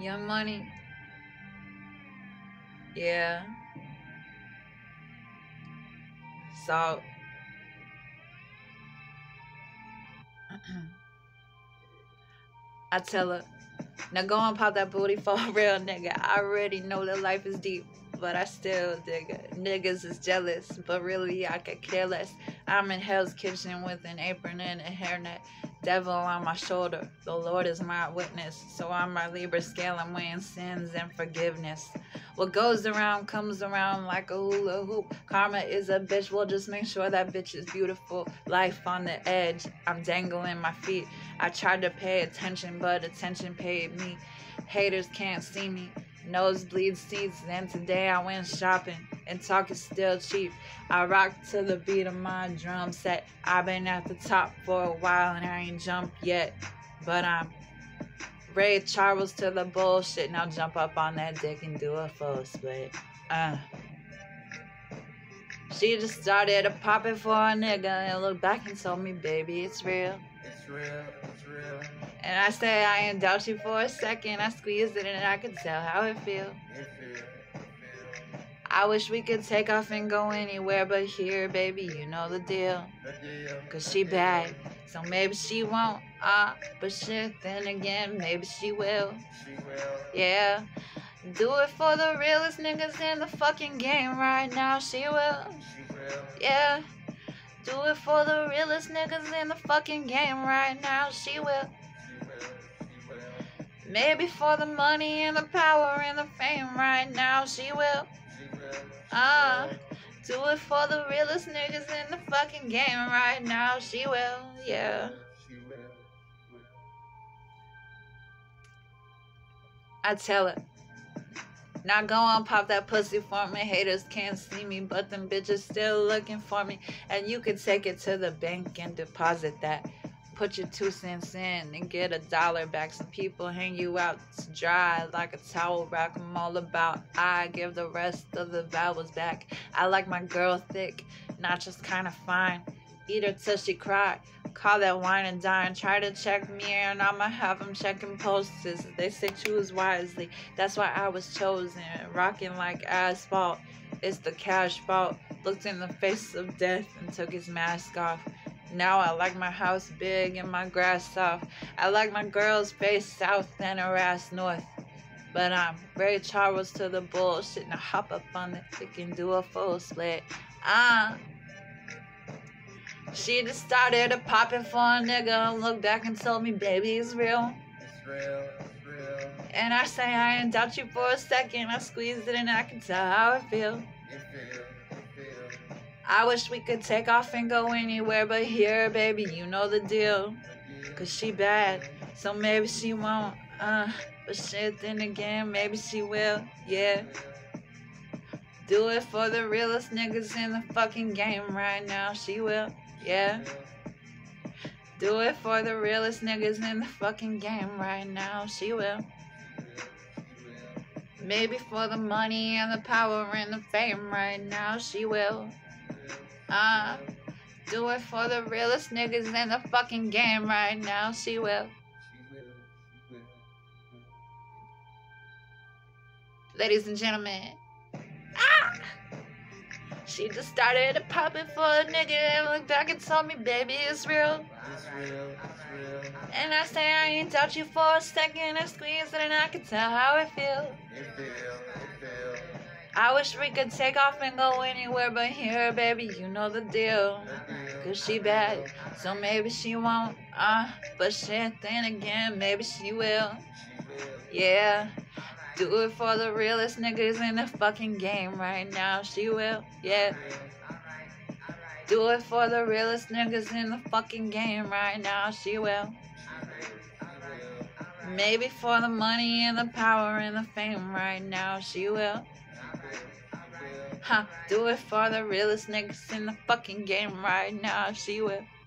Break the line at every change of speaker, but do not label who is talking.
Young Money. Yeah. Salt. I tell her, now go and pop that booty for real, nigga. I already know that life is deep but I still dig it. Niggas is jealous, but really I could care less. I'm in Hell's Kitchen with an apron and a hairnet. Devil on my shoulder, the Lord is my witness. So on my Libra scale, I'm weighing sins and forgiveness. What goes around comes around like a hula hoop. Karma is a bitch, we'll just make sure that bitch is beautiful. Life on the edge, I'm dangling my feet. I tried to pay attention, but attention paid me. Haters can't see me. Nosebleed seats, and today I went shopping and talk is still cheap. I rock to the beat of my drum set. I've been at the top for a while and I ain't jumped yet. But I'm Ray Charles to the bullshit. Now jump up on that dick and do a full split. Uh. She just started to pop it for a nigga and looked back and told me, baby, it's real.
It's real, it's real.
And I said I ain't doubt you for a second. I squeezed it and I could tell how it feel.
It feel, it feel.
I wish we could take off and go anywhere but here, baby, you know the deal.
The deal.
Cause she bad, so maybe she won't, uh, but shit, then again, maybe she will.
She will.
Yeah. Do it for the realest niggas in the fucking game right now, she will.
She will.
Yeah. Do it for the realest niggas in the fucking game right now, she will. Maybe for the money and the power and the fame right now, she will.
Will.
Do it for the realest niggas in the fucking game right now, she will. Yeah. I tell her. Now go on, pop that pussy for me. Haters can't see me, but them bitches still looking for me. And you can take it to the bank and deposit that. Put your two cents in and get a dollar back. Some people hang you out to dry like a towel rack. I'm all about I give the rest of the vowels back. I like my girl thick, not just kind of fine. Eat her till she cry. Call that wine and dine. Try to check me and I'ma have them checking posters. They say choose wisely. That's why I was chosen. Rocking like asphalt. It's the cash fault. Looked in the face of death and took his mask off. Now I like my house big and my grass soft. I like my girl's face south and her ass north. But I'm Ray Charles to the bullshit. Now hop up on the dick and do a full split. Ah. She just started to popping for a nigga and looked back and told me, baby, it's real.
It's real. It's real.
And I say I ain't doubt you for a second. I squeezed it and I can tell how it feel.
It feel. It feel.
I wish we could take off and go anywhere but here, baby. You know the deal.
The deal.
Cause she bad, so maybe she won't. Uh, but shit, then again, maybe she will. Yeah. Do it for the realest niggas in the fucking game right now. She will. Yeah. Do it for the realest niggas in the fucking game right now. She will. Maybe for the money and the power and the fame right now. She will. Uh, do it for the realest niggas in the fucking game right now. She will. Ladies and gentlemen. She just started to pop it for a nigga and looked back and told me, baby, it's real.
It's real. It's real.
And I say I ain't doubt you for a second. I squeeze it and I can tell how it feel.
It feel. It feel.
I wish we could take off and go anywhere but here, baby. You know the deal. Cause she bad, so maybe she won't. Uh, but shit, then again, maybe.
She will.
Yeah. Do it for the realest niggas in the fucking game right now. She will. Yeah. Do it for the realest niggas in the fucking game right now. She will. Maybe for the money and the power and the fame right now. She will. Huh. Do it for the realest niggas in the fucking game right now. She will.
She will.